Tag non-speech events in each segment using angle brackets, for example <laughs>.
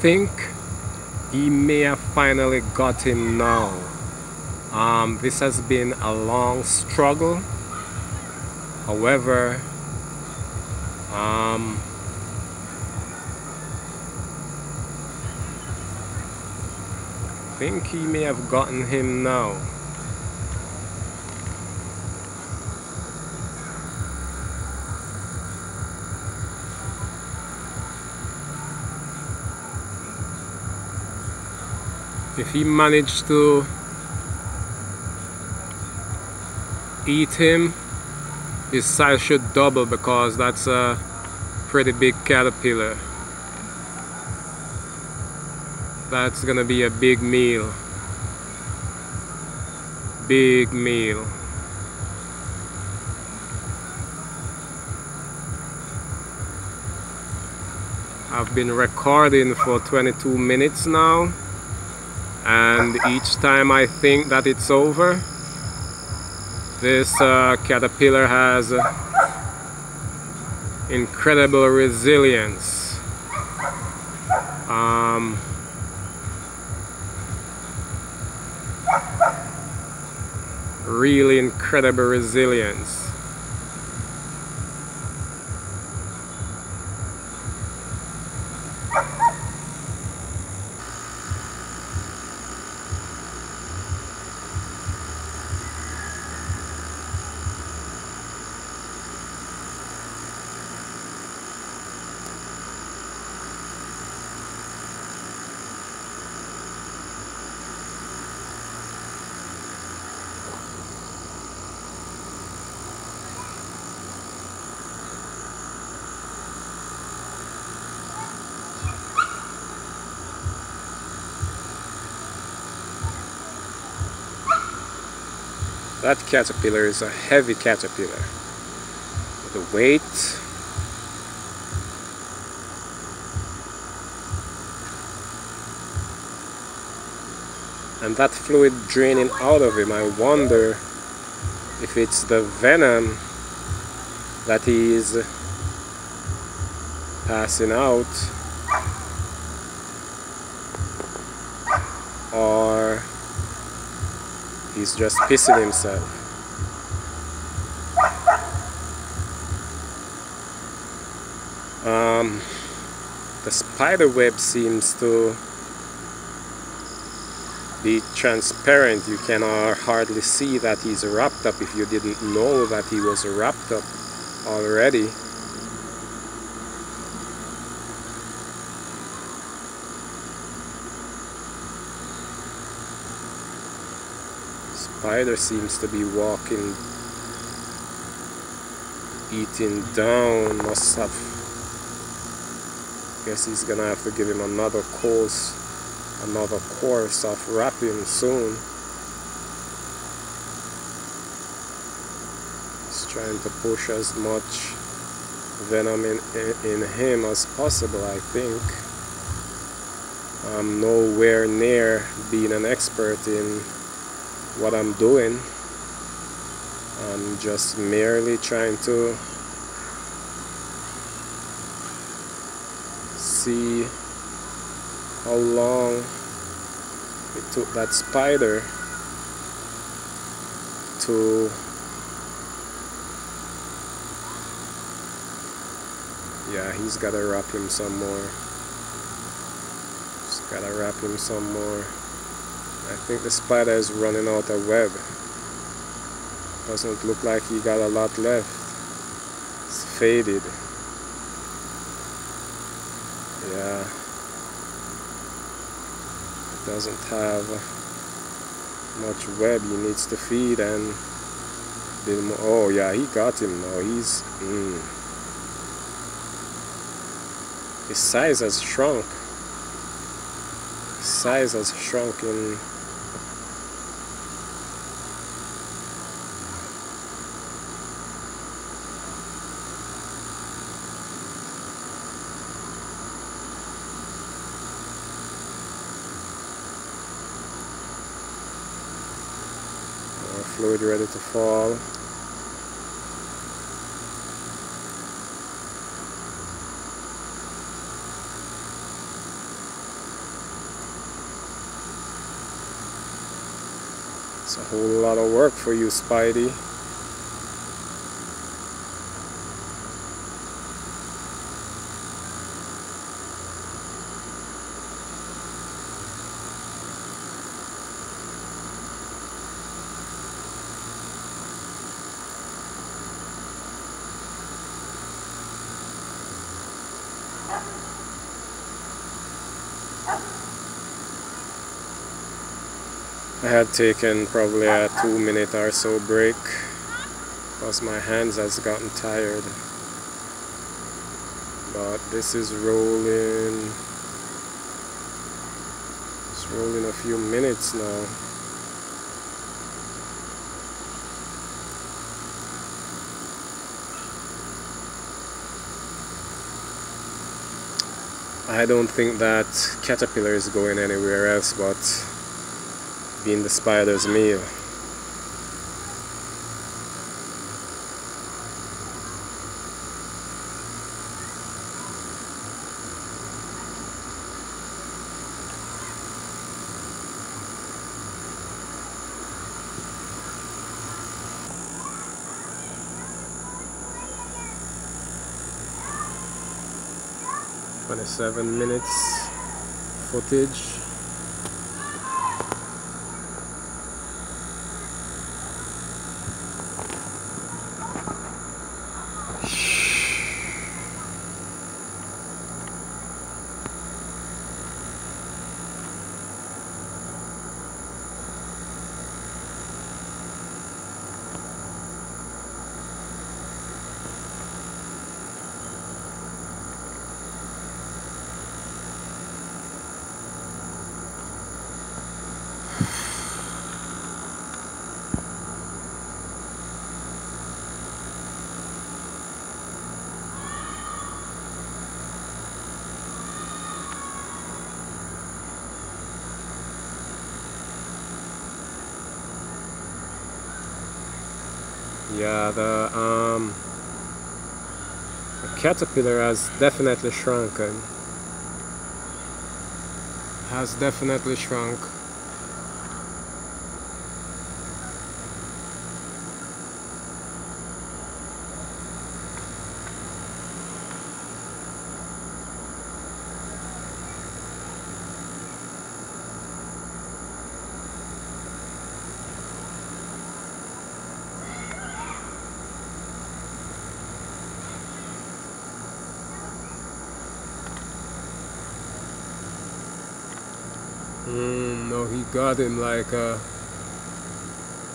think he may have finally got him now. Um, this has been a long struggle. However, um, I think he may have gotten him now. If he managed to eat him his size should double because that's a pretty big caterpillar. That's gonna be a big meal. Big meal. I've been recording for 22 minutes now and <laughs> each time I think that it's over this uh, caterpillar has uh, incredible resilience. Um, really incredible resilience That caterpillar is a heavy caterpillar. The weight and that fluid draining out of him, I wonder if it's the venom that he is passing out or He's just pissing himself. Um, the spider web seems to be transparent. You can hardly see that he's wrapped up if you didn't know that he was wrapped up already. Spider seems to be walking eating down must have guess he's gonna have to give him another course another course of wrapping soon. He's trying to push as much venom in, in, in him as possible I think. I'm nowhere near being an expert in what I'm doing. I'm just merely trying to see how long it took that spider to yeah he's gotta wrap him some more he's gotta wrap him some more I think the spider is running out of web. Doesn't look like he got a lot left. It's faded. Yeah. It doesn't have much web he needs to feed and oh yeah he got him now he's mm. his size has shrunk his size has shrunk in ready to fall. It's a whole lot of work for you, Spidey. Had taken probably a two minute or so break because my hands has gotten tired. But this is rolling it's rolling a few minutes now. I don't think that caterpillar is going anywhere else but being the spider's meal. Twenty-seven minutes footage. Yeah, the um, the caterpillar has definitely shrunken. Has definitely shrunk. Mm, no, he got him like, uh, I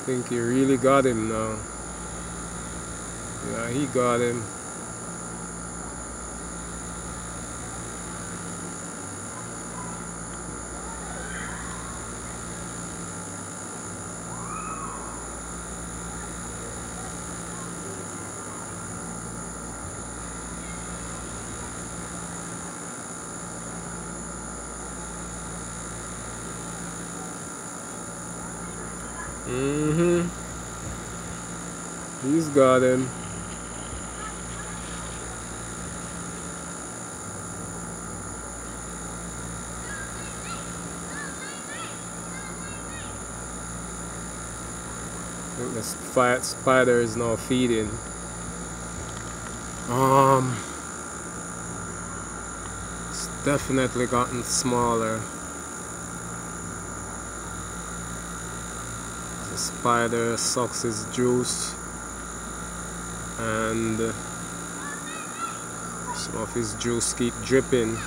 think he really got him now. Yeah, he got him. Him. The spider is now feeding. Um, it's definitely gotten smaller. The spider sucks his juice and some of his juice keep dripping.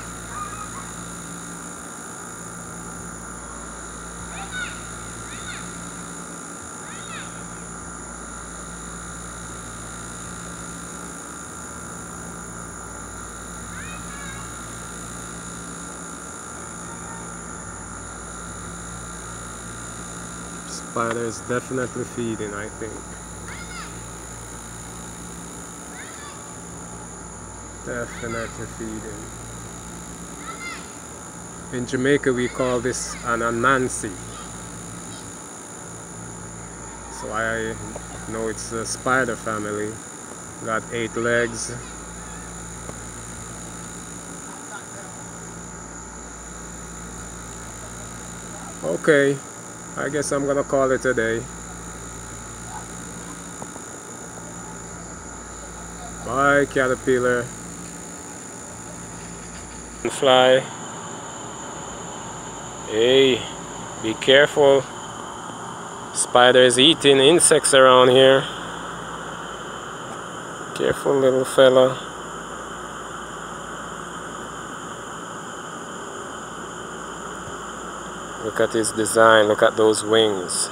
Spider is definitely feeding I think definitely feeding in Jamaica we call this an anansi so I know it's a spider family got eight legs okay I guess I'm gonna call it a day. Bye, caterpillar. Fly. Hey, be careful. Spiders eating insects around here. Careful, little fella. Look at his design, look at those wings.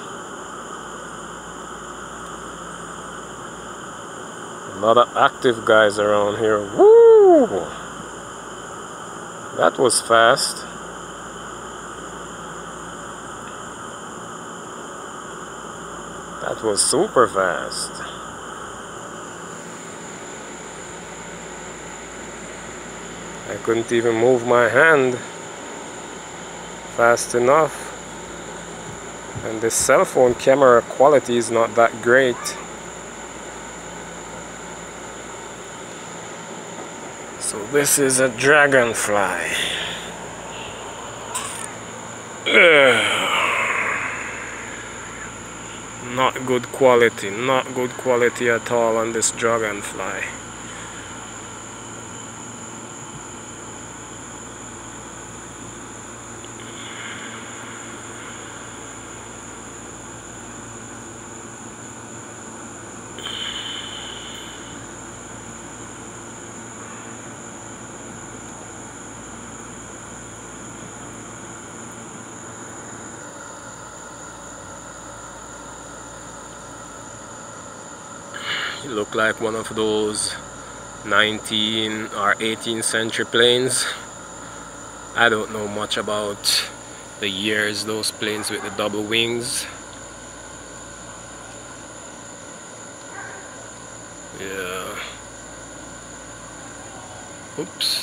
A lot of active guys around here. Woo! That was fast. That was super fast. I couldn't even move my hand fast enough. And the cell phone camera quality is not that great. So this is a dragonfly. Not good quality, not good quality at all on this dragonfly. Like one of those 19 or 18th century planes. I don't know much about the years those planes with the double wings. Yeah. Oops,